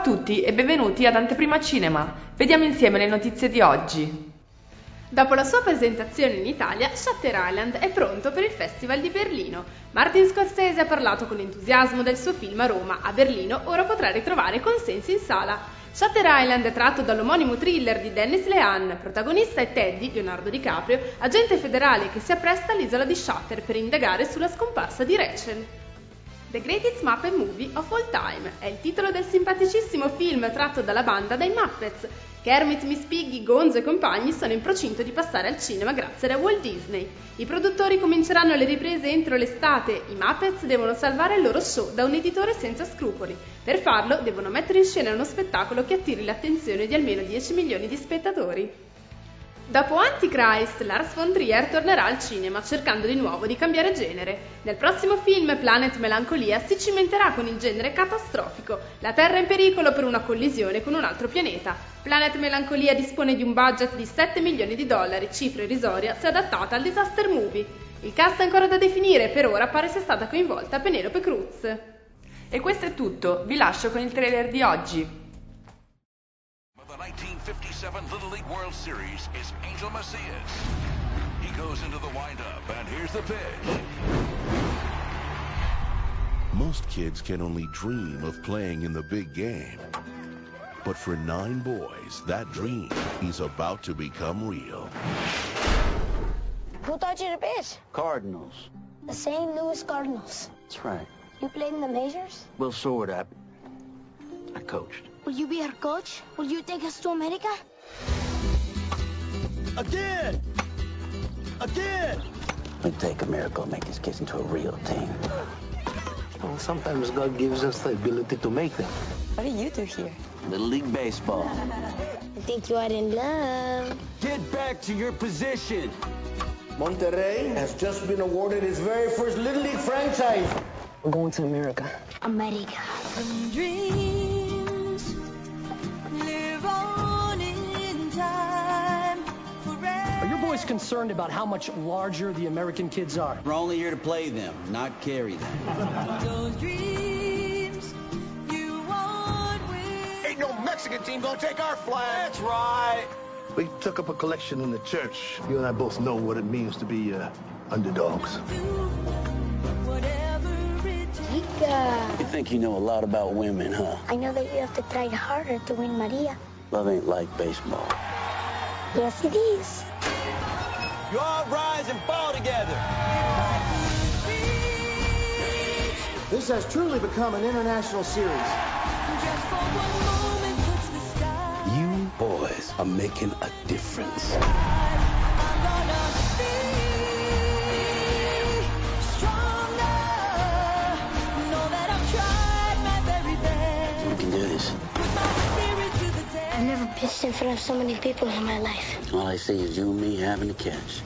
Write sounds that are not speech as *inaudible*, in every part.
A tutti e benvenuti ad Anteprima Cinema. Vediamo insieme le notizie di oggi. Dopo la sua presentazione in Italia, Shutter Island è pronto per il Festival di Berlino. Martin Scorsese ha parlato con entusiasmo del suo film a Roma. A Berlino ora potrà ritrovare consensi in sala. Shutter Island è tratto dall'omonimo thriller di Dennis Lehan. Protagonista è Teddy, Leonardo DiCaprio, agente federale che si appresta all'isola di Shutter per indagare sulla scomparsa di Rachel. The Greatest Muppet Movie of All Time è il titolo del simpaticissimo film tratto dalla banda dai Muppets. Kermit, Miss Piggy, Gonzo e compagni sono in procinto di passare al cinema grazie a Walt Disney. I produttori cominceranno le riprese entro l'estate. I Muppets devono salvare il loro show da un editore senza scrupoli. Per farlo devono mettere in scena uno spettacolo che attiri l'attenzione di almeno 10 milioni di spettatori. Dopo Antichrist, Lars von Trier tornerà al cinema cercando di nuovo di cambiare genere. Nel prossimo film, Planet Melancolia, si cimenterà con il genere catastrofico. La Terra in pericolo per una collisione con un altro pianeta. Planet Melancolia dispone di un budget di 7 milioni di dollari, cifra irrisoria se adattata al disaster movie. Il cast è ancora da definire, per ora pare sia stata coinvolta Penelope Cruz. E questo è tutto, vi lascio con il trailer di oggi. The 1957 Little League World Series is Angel Macias. He goes into the windup, and here's the pitch. Most kids can only dream of playing in the big game. But for nine boys, that dream is about to become real. Who taught you to pitch? Cardinals. The St. Louis Cardinals. That's right. You played in the majors? Well, sort of. I coached. Will you be our coach? Will you take us to America? Again! Again! We take America and make these kids into a real team. Well, sometimes God gives us the ability to make them. What do you do here? Little League Baseball. I think you are in love. Get back to your position. Monterrey has just been awarded its very first Little League franchise. We're going to America. America. Boys concerned about how much larger the American kids are? We're only here to play them, not carry them. *laughs* those dreams you want with Ain't no Mexican team gonna take our flag. That's right. We took up a collection in the church. You and I both know what it means to be uh, underdogs. whatever. Chica. You think you know a lot about women, huh? I know that you have to try harder to win Maria. Love ain't like baseball. Yes, it is. You all rise and fall together. This has truly become an international series. Just for one moment touch the sky. You boys are making a difference. Pitched in front of so many people in my life. All I see is you and me having a catch.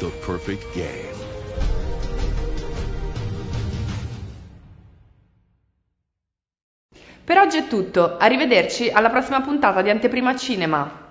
The perfect game. Per oggi è tutto, arrivederci alla prossima puntata di Anteprima Cinema.